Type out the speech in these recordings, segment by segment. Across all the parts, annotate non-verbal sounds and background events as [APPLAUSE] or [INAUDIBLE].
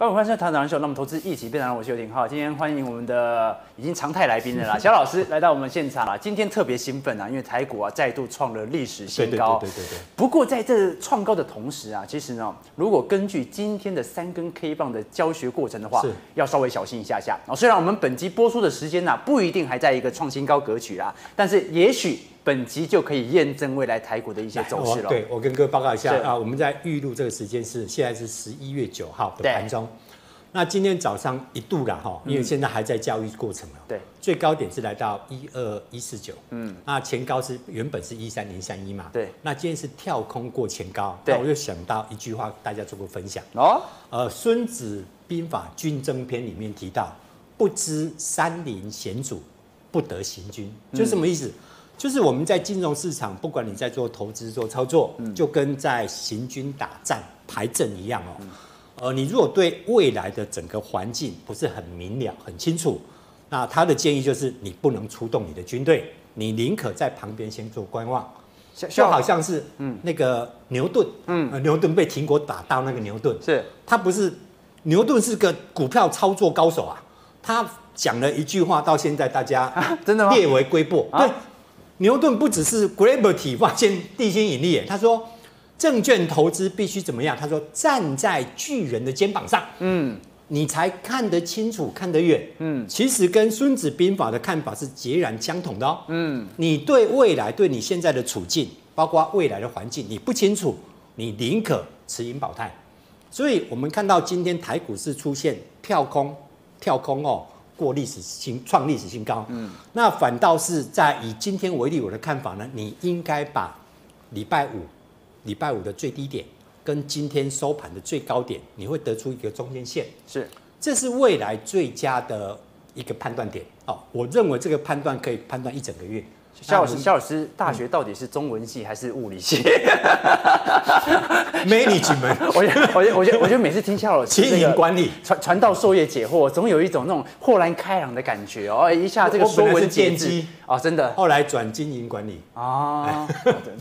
各位观众，谈谈秀，那么投资一起变成我是邱廷浩。今天欢迎我们的已经常态来宾的啦，肖老师来到我们现场啦。今天特别兴奋啊，因为台股啊再度创了历史新高。对对对对对。不过在这创高的同时啊，其实呢，如果根据今天的三根 K 棒的教学过程的话，是要稍微小心一下下。哦，虽然我们本集播出的时间呢不一定还在一个创新高格局啦，但是也许本集就可以验证未来台股的一些走势了。对，我跟各位报告一下啊，我们在预录这个时间是现在是十一月九号的对。盘中。那今天早上一度啦哈，因为现在还在教育过程了，对，最高点是来到一二一四九，嗯，那前高是原本是一三零三一嘛，对，那今天是跳空过前高，对。那我就想到一句话，大家做过分享，哦，呃，《孙子兵法·军争篇》里面提到，不知山林险阻，不得行军，就是什么意思？就是我们在金融市场，不管你在做投资、做操作，就跟在行军打仗排阵一样哦。呃，你如果对未来的整个环境不是很明了、很清楚，那他的建议就是你不能出动你的军队，你宁可在旁边先做观望。就好像是嗯。那个牛顿，嗯，牛顿被秦国打到那个牛顿，是。他不是牛顿是个股票操作高手啊，他讲了一句话，到现在大家 [LAUGHS] 真的列为龟波。啊？对，牛顿不只是 gravity 发现地心引力耶，他说证券投资必须怎么样？他说站在巨人的肩膀上，嗯你才看得清楚、看得远。嗯其实跟《孙子兵法》的看法是截然相同的哦。嗯，你对未来、对你现在的处境，包括未来的环境，你不清楚，你宁可持盈保泰。所以我们看到今天台股市出现跳空，跳空哦，过历史新创历史新高。嗯，那反倒是在以今天为例，我的看法呢，你应该把礼拜五、礼拜五的最低点跟今天收盘的最高点，你会得出一个中间线。是这是未来最佳的一个判断点。哦，我认为这个判断可以判断一整个月。肖老师，那肖老师大学到底是中文系还是物理系？[LAUGHS] management [LAUGHS] 我觉得，我觉得，我觉得，我觉得每次听肖老师经营管理，传传道授业解惑，总有一种那种豁然开朗的感觉哦，哎一下这个说文解字啊，真的后来转经营管理。[LAUGHS] 啊，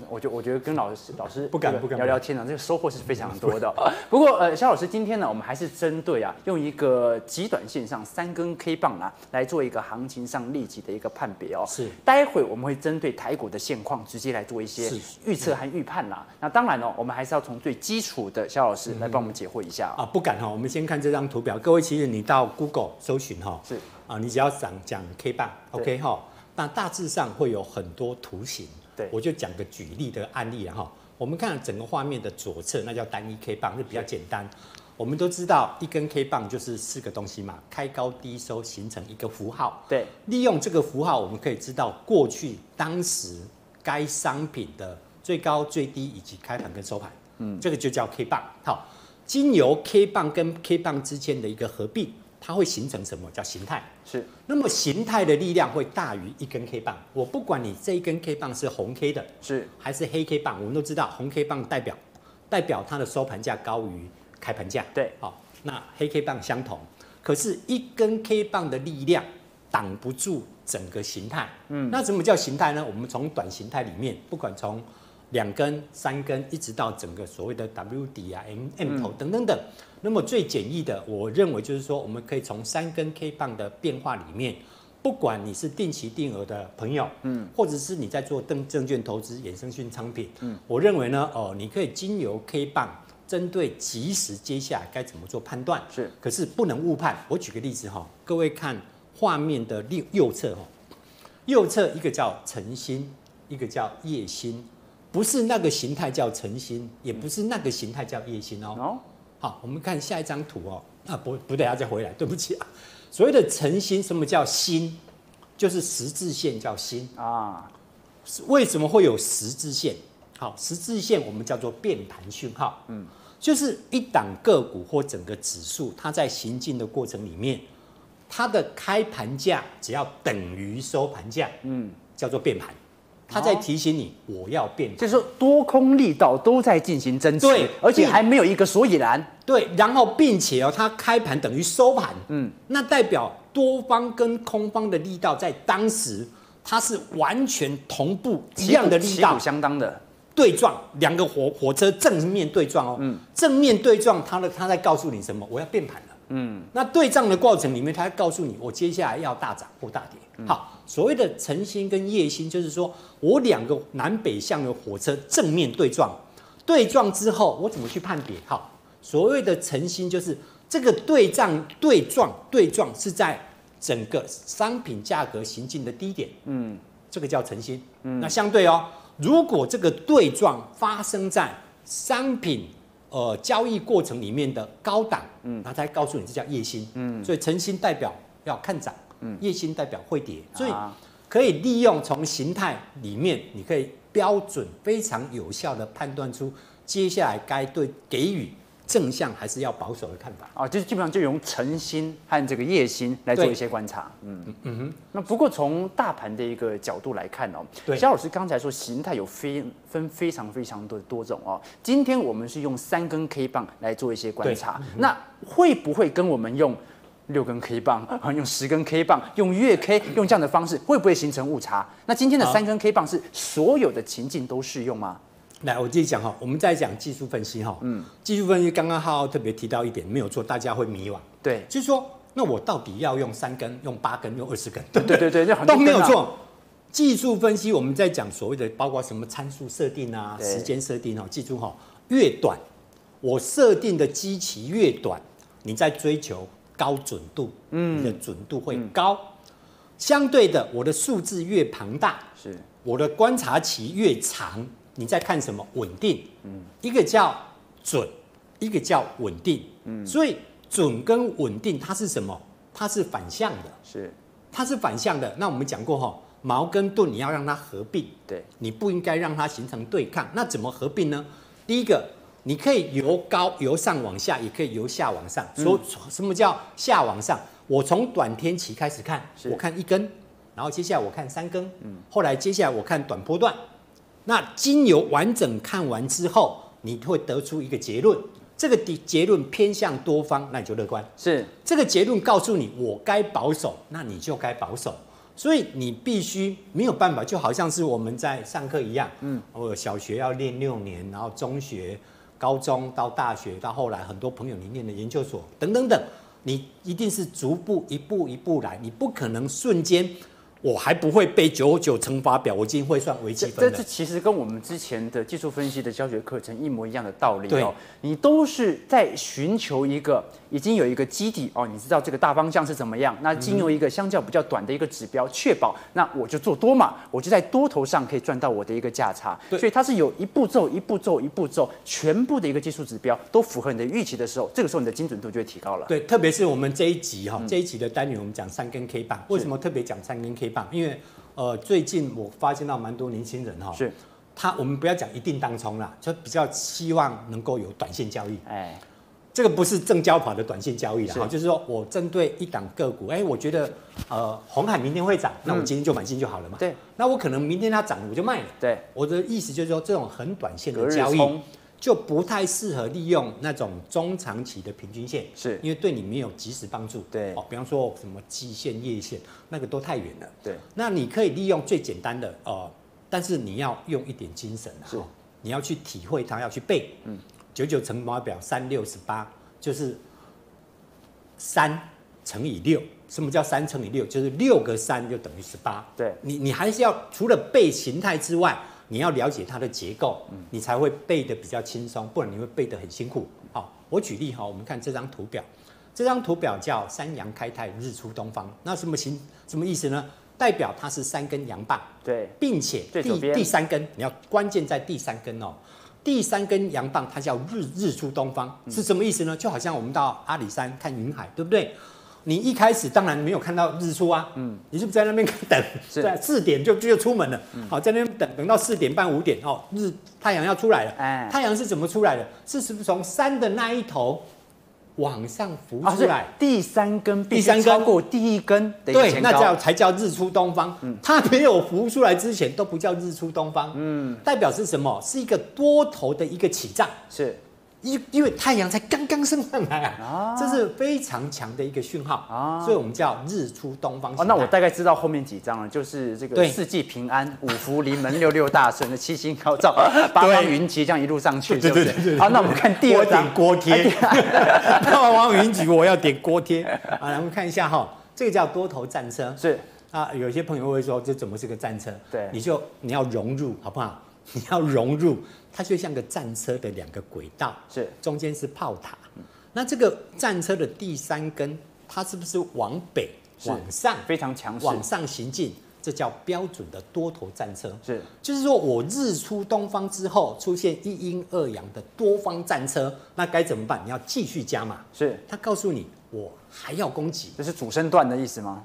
我觉我觉得跟老师老师不敢不敢聊聊天呢，这个收获是非常多的哦。不过呃，肖老师今天呢，我们还是针对啊，用一个极短线上三根 K 棒啊，来做一个行情上立即的一个判别哦。是待会我们会针对台股的现况直接来做一些是预测和预判啦。那当然哦，我们还是要从最基础的肖老师来帮我们解惑一下哦。啊，不敢哈、我们先看这张图表。各位，其实你到 Google 搜寻哈、是啊，你只要讲讲 K 棒，OK 哈、那大致上会有很多图形。对我就讲个举例的案例啊哈。我们看整个画面的左侧，那叫单一 K 棒，是比较简单。我们都知道，一根 K 棒就是四个东西嘛，开高低收形成一个符号。对，利用这个符号，我们可以知道过去当时该商品的最高、最低以及开盘跟收盘。嗯，这个就叫 K 棒。好，经由 K 棒跟 K 棒之间的一个合并，它会形成什么？叫形态。是那么形态的力量会大于一根 K 棒。我不管你这一根 K 棒是红 K 的，是还是黑 K 棒，我们都知道红 K 棒代表代表它的收盘价高于开盘价。对好，那黑 K 棒相同，可是一根 K 棒的力量挡不住整个形态。嗯，那什么叫形态呢？我们从短形态里面，不管从两根、三根，一直到整个所谓的 W 底啊、M M 头等等等。那么最简易的，我认为就是说，我们可以从三根 K 棒的变化里面，不管你是定期定额的朋友，嗯，或者是你在做证证券投资、衍生性商品，嗯，我认为呢，哦，你可以经由 K 棒针对即时接下来该怎么做判断，是，可是不能误判。我举个例子哈，各位看画面的右右侧哈，右侧一个叫晨星，一个叫夜星，不是那个形态叫晨星，也不是那个形态叫夜星哦。哦，好，我们看下一张图哦。啊，不不，等一下再回来，对不起啊。所谓的晨星，什么叫星？就是十字线叫星。啊，为什么会有十字线？好，十字线我们叫做变盘讯号。嗯，就是一档个股或整个指数，它在行进的过程里面，它的开盘价只要等于收盘价，嗯，叫做变盘。它在提醒你，我要变盘。就是说多空力道都在进行争执，对而且还没有一个所以然。对，然后并且哦，它开盘等于收盘，嗯，那代表多方跟空方的力道在当时它是完全同步一样的力道相当的，对撞，两个火火车正面对撞哦，嗯正面对撞，它的它在告诉你什么？我要变盘了。嗯，那对撞的过程里面，它会告诉你我接下来要大涨或大跌。好，所谓的晨星跟夜星，就是说我两个南北向的火车正面对撞，对撞之后我怎么去判别？好，所谓的晨星就是这个对账对撞对撞是在整个商品价格行进的低点，嗯，这个叫晨星。嗯，那相对哦，如果这个对撞发生在商品呃交易过程里面的高档，嗯，那才告诉你这叫夜星，嗯，所以晨星代表要看涨，嗯，夜星代表会跌，所以啊可以利用从形态里面，你可以标准非常有效的判断出接下来该对给予正向还是要保守的看法。啊，就是基本上就用晨星和这个夜星来做一些观察。嗯嗯哼。那不过从大盘的一个角度来看哦，对肖老师刚才说形态有非分非常非常多多种哦。今天我们是用三根 K 棒来做一些观察，那会不会跟我们用？六根 K 棒，啊，[LAUGHS] 用十根 K 棒，用月 K，用这样的方式，会不会形成误差？那今天的三根 K 棒是所有的情境都适用吗？来，我继续讲哈，我们再讲技术分析哈。嗯，技术分析刚刚浩浩特别提到一点，没有错，大家会迷惘，对，就是说，那我到底要用三根、用八根、用二十根？对对对对，都没有。错。技术分析我们在讲所谓的包括什么参数设定啊、对时间设定哈，记住哈，越短我设定的基期越短，你在追求高准度，嗯，你的准度会高。相对的，我的数字越庞大，是我的观察期越长，你在看什么？稳定。嗯，一个叫准，一个叫稳定。嗯，所以准跟稳定它是什么？它是反向的。是，它是反向的。那我们讲过哈，矛跟盾你要让它合并，对，你不应该让它形成对抗。那怎么合并呢？第一个，你可以由高由上往下，也可以由下往上。说什么叫下往上？我从短天期开始看，我看一根，然后接下来我看三根，嗯，后来接下来我看短波段。那经由完整看完之后，你会得出一个结论。这个结结论偏向多方，那你就乐观。是这个结论告诉你，我该保守，那你就该保守。所以你必须没有办法，就好像是我们在上课一样，嗯，我小学要练六年，然后中学、高中到大学，到后来很多朋友你念的研究所等等等，你一定是逐步一步一步来，你不可能瞬间。我还不会背九九乘法表，我已经会算微积分的这。其实跟我们之前的技术分析的教学课程一模一样的道理对哦。你都是在寻求一个已经有一个基底哦，你知道这个大方向是怎么样，那经由一个相较比较短的一个指标，确保那我就做多嘛，我就在多头上可以赚到我的一个价差。对所以它是有一步骤一步骤一步骤，全部的一个技术指标都符合你的预期的时候，这个时候你的精准度就会提高了。对，特别是我们这一集嗯哈、这一集的单元我们讲三根 K 棒，为什么特别讲三根 K 棒？因为呃，最近我发现到蛮多年轻人哈、是，他我们不要讲一定当冲啦，就比较希望能够有短线交易。哎，这个不是正交法的短线交易啦，哈，就是说我针对一档个股，哎，我觉得呃红海明天会涨，那我今天就买进就好了嘛。嗯对，那我可能明天它涨了我就卖了。对，我的意思就是说，这种很短线的交易冲就不太适合利用那种中长期的平均线，是因为对你没有及时帮助。对哦，比方说什么季线、夜线，那个都太远了。对，那你可以利用最简单的呃，但是你要用一点精神啊，哦你要去体会它，要去背。嗯，九九乘法表三六十八就是三乘以六。什么叫三乘以六？就是六个三就等于十八。对你你还是要除了背形态之外，你要了解它的结构，你才会背得比较轻松，不然你会背得很辛苦。好，我举例哈，我们看这张图表，这张图表叫三阳开泰，日出东方。那什么形什么意思呢？代表它是三根阳棒，对，并且第第三根，你要关键在第三根哦。第三根阳棒它叫日日出东方，嗯是什么意思呢？就好像我们到阿里山看云海，对不对？你一开始当然没有看到日出啊，嗯，你是不是在那边等？[LAUGHS] 是嗯对，四点就就出门了，好，在那边等等到四点半五点哦，日太阳要出来了。哎太阳是怎么出来的？是是不是从山的那一头往上浮出来？第三根第三根超过第一根的一对，那叫才叫日出东方。嗯它没有浮出来之前都不叫日出东方。嗯，代表是什么？是一个多头的一个起涨。是因因为太阳才刚刚升上来啊，这是非常强的一个讯号啊，所以我们叫日出东方。哦，那我大概知道后面几张了，就是这个四季平安、[LAUGHS] 五福临门、六六大顺的七星高照、八方云集，这样一路上去，对不对。好，那我们看第二张锅贴。八方云集，我要点锅贴。啊，[LAUGHS] 我们看一下哈，这个叫多头战车。是啊，有些朋友会说，这怎么是个战车？对，你就你要融入，好不好？[LAUGHS] 你要融入，它就像个战车的两个轨道，是中间是炮塔。那这个战车的第三根，它是不是往北往上非常强势往上行进？这叫标准的多头战车。是，就是说我日出东方之后出现一阴二阳的多方战车，那该怎么办？你要继续加码。是，他告诉你，我还要攻击。这是主升段的意思吗？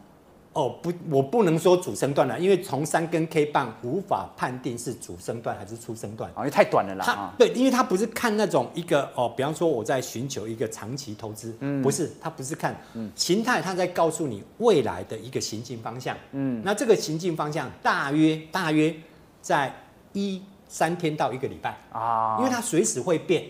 哦不，我不能说主升段了，因为从三根 K 棒无法判定是主升段还是出升段，因为太短了啦。它对，因为它不是看那种一个哦，比方说我在寻求一个长期投资，嗯，不是，它不是看形态，它在告诉你未来的一个行进方向，嗯，那这个行进方向大约大约在一三天到一个礼拜啊，因为它随时会变。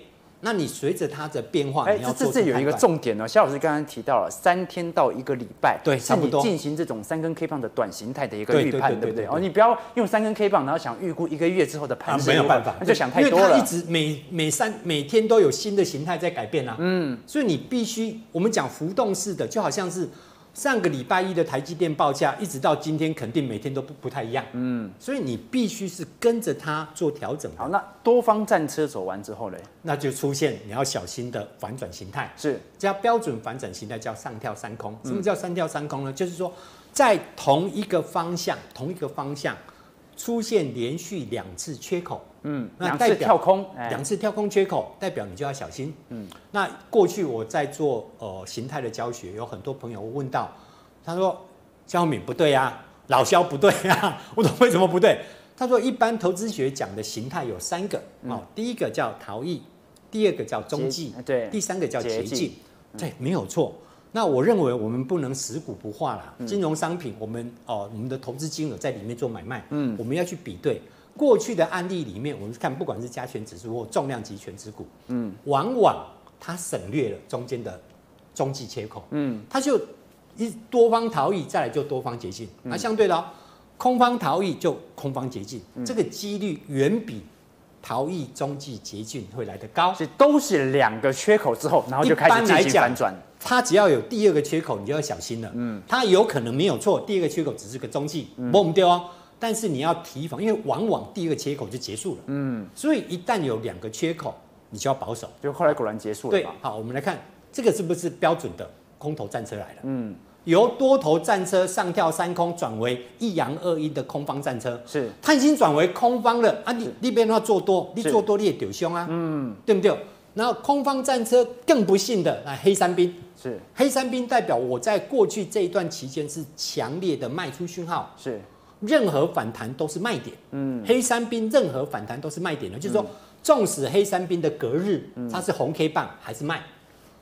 那你随着它的变化，你要这这有一个重点呢。肖老师刚刚提到了三天到一个礼拜，对，差不多进行这种三根 K 棒的短形态的一个预判，对不对？哦，你不要用三根 K 棒，然后想预估一个月之后的盘势，没有办法，那就想太多了。因为它一直每每三每天都有新的形态在改变啊，嗯，所以你必须我们讲浮动式的，就好像是。上个礼拜一的台积电报价，一直到今天，肯定每天都不不太一样。嗯，所以你必须是跟着它做调整。好，那多方战车走完之后呢？那就出现你要小心的反转形态。是，叫标准反转形态，叫上跳三空。什么叫三跳三空呢？就是说，在同一个方向，同一个方向。出现连续两次缺口，嗯，那代表跳空，两次跳空缺口，代表你就要小心。嗯，那过去我在做呃形态的教学，有很多朋友问到，他说肖敏不对啊，老肖不对啊，[LAUGHS] 我说为什么不对？他说一般投资学讲的形态有三个，哦，第一个叫逃逸，第二个叫中继，对，第三个叫捷径，对，没有错。那我认为我们不能死股不化啦。金融商品，我们哦，我们的投资金额在里面做买卖，嗯，我们要去比对过去的案例里面，我们看不管是加权指数或重量级全指股，嗯，往往它省略了中间的中继切口，嗯，它就一多方逃逸，再来就多方捷径，那相对的，空方逃逸就空方捷径，这个几率远比逃逸中继捷径会来得高，所以都是两个缺口之后，然后就开始进行反转。它只要有第二个缺口，你就要小心了。嗯，它有可能没有错，第二个缺口只是个中继，忘不掉哦。但是你要提防，因为往往第二个缺口就结束了。嗯，所以一旦有两个缺口，你就要保守。就后来果然结束了。对，好，我们来看这个是不是标准的空头战车来了？嗯，由多头战车上跳三空转为一阳二阴的空方战车，是它已经转为空方了啊！你那边要做多，你做多你也丢凶啊，嗯，对不对？然后空方战车更不幸的啊，黑山兵。是。黑山兵代表我在过去这一段期间是强烈的卖出讯号，是。任何反弹都是卖点。嗯，黑山兵任何反弹都是卖点的，就是说，纵使黑山兵的隔日它是红 K 棒还是卖，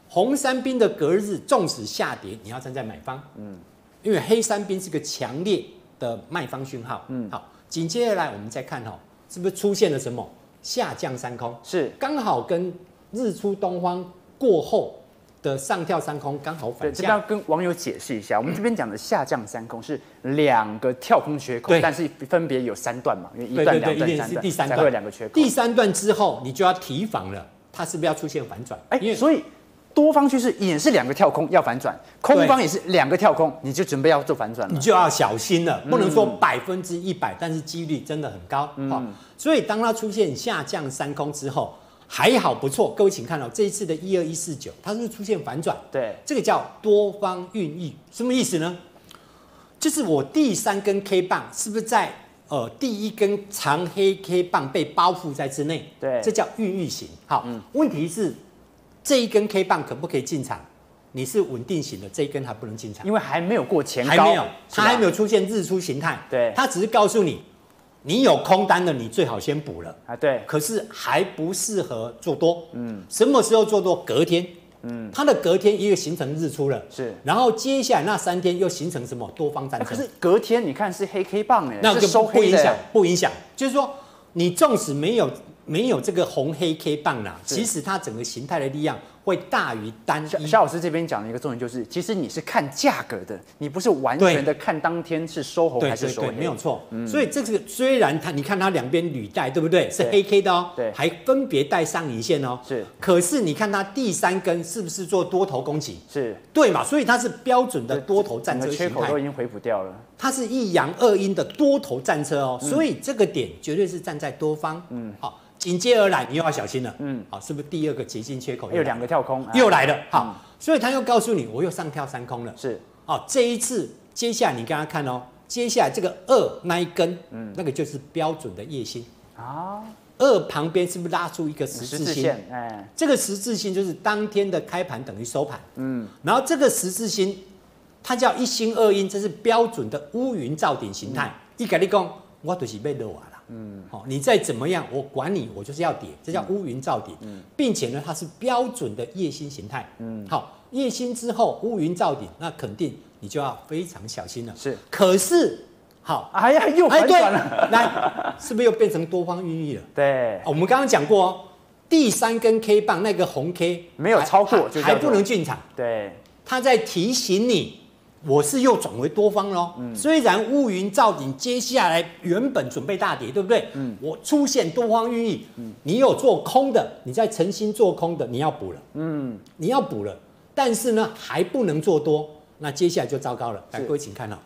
红山兵的隔日纵使下跌，你要站在买方。嗯，因为黑山兵是个强烈的卖方讯号。嗯，好，紧接下来我们再看哈，是不是出现了什么？下降三空？是。刚好跟日出东方过后。的上跳三空刚好反向，这要跟网友解释一下。我们这边讲的下降三空是两个跳空缺口，但是分别有三段嘛，因为一段、两段、三段，才会两个缺口。第三段之后，你就要提防了，它是不是要出现反转？哎，所以多方趋势也是两个跳空要反转，空方也是两个跳空，你就准备要做反转了，你就要小心了，不能说百分之一百，但是几率真的很高。嗯，所以当它出现下降三空之后。还好不错，各位请看哦，这一次的一二一四九，它是出现反转，对，这个叫多方孕育，什么意思呢？就是我第三根 K 棒是不是在呃第一根长黑 K 棒被包覆在之内？对，这叫孕育型。好，问题是这一根 K 棒可不可以进场？你是稳定型的，这一根还不能进场，因为还没有过前高，还没有，它还没有出现日出形态，对，它只是告诉你。你有空单的，你最好先补了啊。对，可是还不适合做多。嗯，什么时候做多？隔天。嗯，它的隔天一个形成日出了，是。然后接下来那三天又形成什么多方战争？可是隔天你看是黑 K 棒哎，那就不影响，不影响。就是说，你纵使没有没有这个红黑 K 棒啦，其实它整个形态的力量会大于单一。肖肖老师这边讲的一个重点就是，其实你是看价格的，你不是完全的看当天是收红还是收黑，没有错。所以这个虽然它，你看它两边履带，对不对？是黑 K 的哦，对还分别带上影线哦。是，可是你看它第三根是不是做多头攻击？是，对嘛？所以它是标准的多头战车形态缺，口都已经回补掉了。它是一阳二阴的多头战车哦，所以这个点绝对是站在多方。嗯，好，紧接而来你又要小心了。嗯，好，是不是第二个捷径缺口又有两个跳空，又来了？好，所以他又告诉你，我又上跳三空了。是，哦，这一次接下来你刚刚看哦，接下来这个二那一根，嗯，那个就是标准的夜星啊。二旁边是不是拉出一个十十字星？哎，这个十字星就是当天的开盘等于收盘。嗯，然后这个十字星，它叫一星二阴，这是标准的乌云罩顶形态。一跟你讲，我就是被热完了。嗯，好，你再怎么样，我管你，我就是要跌，这叫乌云罩顶。嗯，并且呢，它是标准的夜星形态。嗯，好，夜星之后乌云罩顶，那肯定你就要非常小心了。是，可是好，哎呀，又反转了，来，是不是又变成多方孕育了？对，我们刚刚讲过哦，第三根 K 棒那个红 K 没有超过还还不能进场。对，他在提醒你，我是又转为多方喽。虽然乌云罩顶，接下来原本准备大跌，对不对？嗯，我出现多方寓意，嗯，你有做空的，你在诚心做空的，你要补了，嗯，你要补了，但是呢还不能做多，那接下来就糟糕了。来，各位请看哦，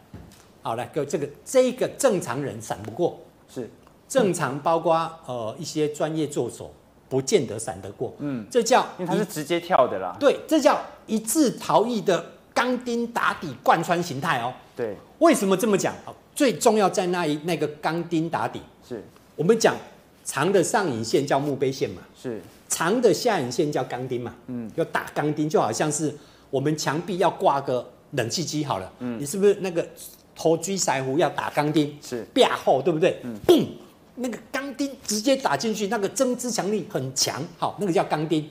好，来，各位这个这个正常人闪不过，是，正常包括呃一些专业做手，不见得闪得过，嗯，这叫因为它是直接跳的啦。对，这叫一致逃逸的钢钉打底贯穿形态哦。对，为什么这么讲？好最重要在那一那个钢钉打底。是我们讲长的上影线叫墓碑线嘛，是，长的下影线叫钢钉嘛。嗯，要打钢钉，就好像是我们墙壁要挂个冷气机好了。嗯，你是不是那个头锥腮胡要打钢钉？是变厚，对不对？嗯，嘣，那个钢钉直接打进去，那个增支强力很强。好，那个叫钢钉，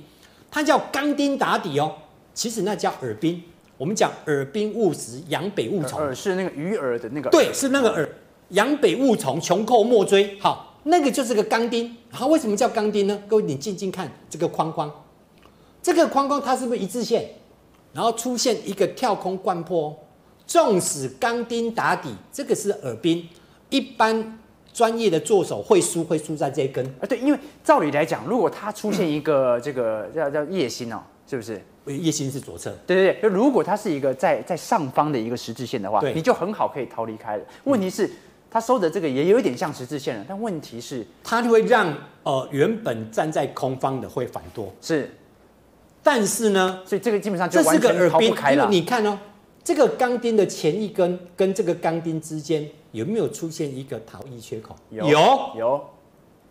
它叫钢钉打底哦。其实那叫耳钉。我们讲耳鬓务实，扬北务虫。耳是那个鱼饵的那个，对，是那个耳，扬北务虫，穷寇莫追。好，那个就是个钢钉。好为什么叫钢钉呢？各位，你静静看这个框框，这个框框它是不是一致线？然后出现一个跳空贯破哦，纵使钢钉打底，这个是耳鬓，一般专业的做手会输，会输在这一根。啊，对，因为照理来讲，如果它出现一个这个叫叫夜心哦，是不是？叶心是左侧，对对对，就如果它是一个在在上方的一个十字线的话，对你就很好可以逃离开了。问题是，它收的这个也有一点像十字线了，但问题是它就会让呃原本站在空方的会反多，是，但是呢，所以这个基本上就完全逃不开了。你看哦，这个钢钉的前一根跟这个钢钉之间有没有出现一个逃逸缺口？有有，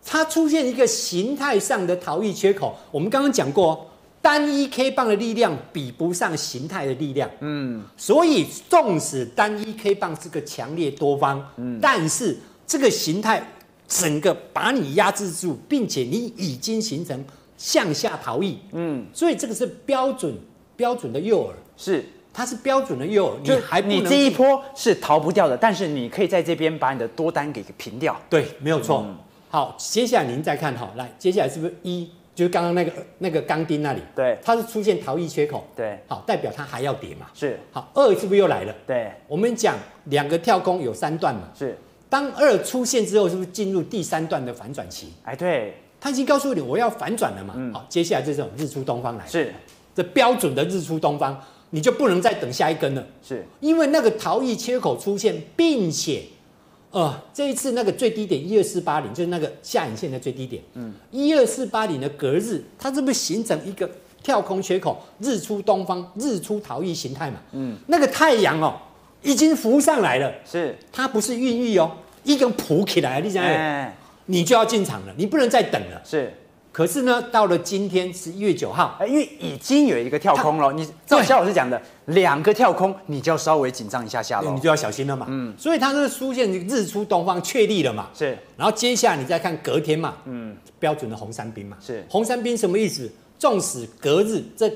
它出现一个形态上的逃逸缺口。我们刚刚讲过哦，单一 K 棒的力量比不上形态的力量。嗯，所以纵使单一 K 棒是个强烈多方，嗯，但是这个形态整个把你压制住，并且你已经形成向下逃逸。嗯，所以这个是标准标准的诱饵。是，它是标准的诱饵，你就还你这一波是逃不掉的，但是你可以在这边把你的多单给平掉。对，没有错。嗯好，接下来您再看哈，来，接下来是不是一就是刚刚那个那个钢钉那里，对。它是出现逃逸缺口，对，好，代表它还要跌嘛。是，好，二是不是又来了？对，我们讲两个跳空有三段嘛，是，当二出现之后，是不是进入第三段的反转期？哎，对，它已经告诉你我要反转了嘛。好，接下来这种日出东方来，嗯是。这标准的日出东方，你就不能再等下一根了。是，因为那个逃逸缺口出现，并且，呃，这一次那个最低点一二四八零，就是那个下影线的最低点，嗯，一二四八零的隔日，它是不是形成一个跳空缺口，日出东方，日出逃逸形态嘛？嗯，那个太阳哦，已经浮上来了，是，它不是孕育哦，一根浮起来，你想想，哎，你就要进场了，你不能再等了。是，可是呢，到了今天十一月九号，哎，因为已经有一个跳空了，你照肖老师讲的，两个跳空，你就要稍微紧张一下下了你。就要小心了嘛。嗯，所以它是出现日出东方确立了嘛。是，然后接下来你再看隔天嘛，嗯，标准的红三兵嘛，是红三兵什么意思？纵使隔日这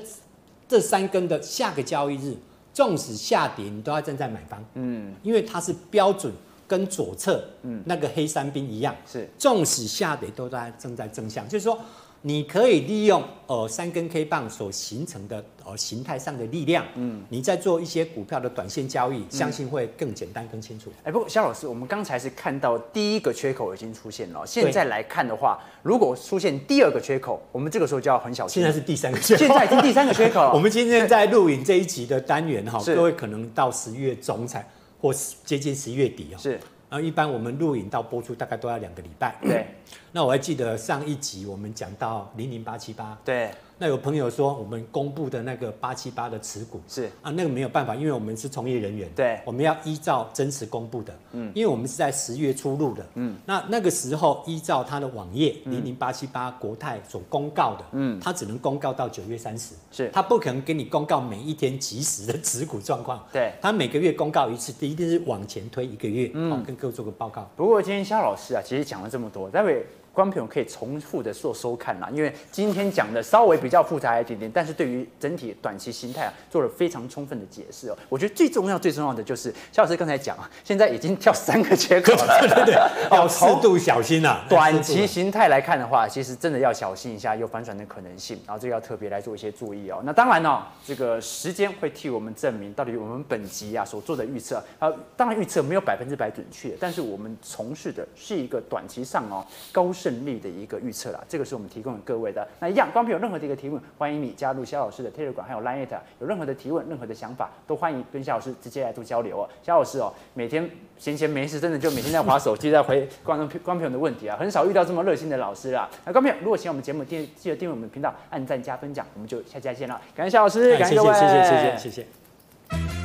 这三根的下个交易日，纵使下跌，你都要站在买方，嗯，因为它是标准跟左侧嗯。那个黑山兵一样，是。纵使下跌都在正在正向，就是说你可以利用呃三根 K 棒所形成的呃形态上的力量，嗯，你在做一些股票的短线交易，相信会更简单更清楚。哎，不过肖老师，我们刚才是看到第一个缺口已经出现了，现在来看的话，如果出现第二个缺口，我们这个时候就要很小心。现在是第三个缺口，现在已经第三个缺口了。[LAUGHS] 我们今天在录影这一集的单元哈，各位可能到十月中才或接近十月底哦。是，然后一般我们录影到播出大概都要两个礼拜。对那我还记得上一集我们讲到零零八七八，对那有朋友说我们公布的那个八七八的持股是，啊，那个没有办法，因为我们是从业人员，对。我们要依照真实公布的，嗯，因为我们是在十月初入的，嗯，那那个时候依照它的网页零零八七八国泰所公告的，嗯，它只能公告到九月三十，是。它不可能给你公告每一天及时的持股状况，对。它每个月公告一次，一定是往前推一个月，嗯，好，跟各位做个报告。不过今天肖老师啊，其实讲了这么多，待会观众可以重复的做收看啦，因为今天讲的稍微比较复杂一点点，但是对于整体短期形态啊，做了非常充分的解释哦。我觉得最重要最重要的就是肖老师刚才讲啊，现在已经跳三个缺口了，对对对，要适度小心啊。[LAUGHS] 短期形态来看的话，其实真的要小心一下有反转的可能性，然后这个要特别来做一些注意哦。那当然呢、这个时间会替我们证明到底我们本集啊所做的预测啊，当然预测没有百分之百准确，但是我们从事的是一个短期上哦高胜率的一个预测啦，这个是我们提供给各位的。那一样，观众有任何的一个提问，欢迎你加入肖老师的 Telegram 还有 Line It，有任何的提问、任何的想法，都欢迎跟肖老师直接来做交流哦。肖老师哦，每天闲闲没事，真的就每天在划手机，在回观众观众的问题啊，很少遇到这么热心的老师啦。那观众，如果喜欢我们节目，记记得订阅我们的频道，按赞加分享，我们就下期再见了。感谢肖老师，感谢各位，谢谢谢谢谢谢。